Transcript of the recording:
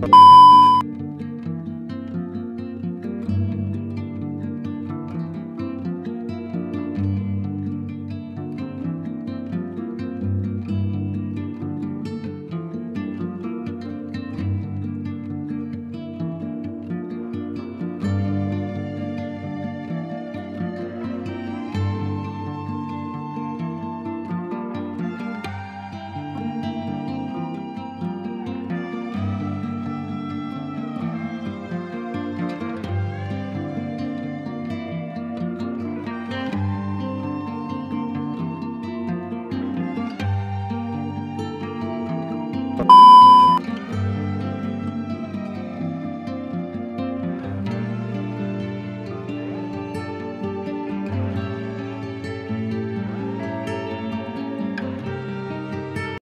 you